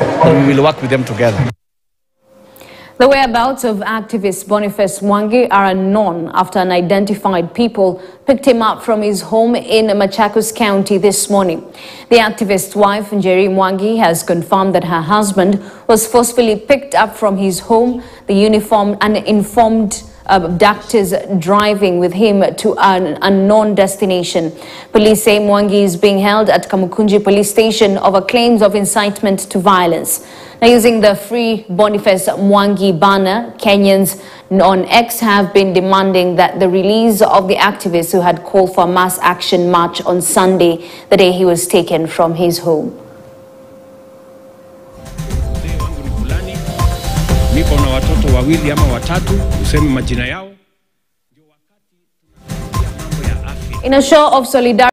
and we will work with them together. The whereabouts of activist Boniface Mwangi are unknown after unidentified people picked him up from his home in Machakos County this morning. The activist's wife, Njeri Mwangi, has confirmed that her husband was forcefully picked up from his home. The uniformed and informed Uh, abductors driving with him to an unknown destination. Police say Mwangi is being held at Kamukunji police station over claims of incitement to violence. Now, using the Free Boniface Mwangi banner, Kenyans on X have been demanding that the release of the activist who had called for a mass action march on Sunday, the day he was taken from his home. Niko na watoto wawili ama watatu, useme majina yao. In a show of solidarity,